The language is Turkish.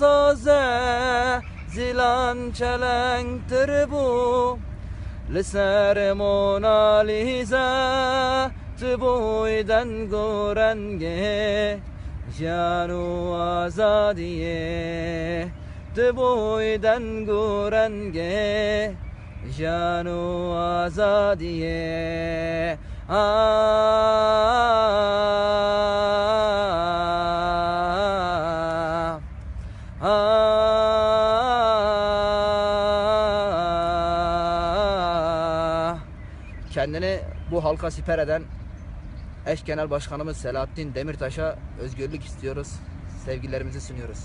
Taze zilan çelenktir bu. Liser Mona Lisa Tıbuyden gorenge Janu azadiye Tıbuyden gorenge Janu azadiye Ah Kendini bu halka siper eden eş genel başkanımız Selahattin Demirtaş'a özgürlük istiyoruz. Sevgilerimizi sunuyoruz.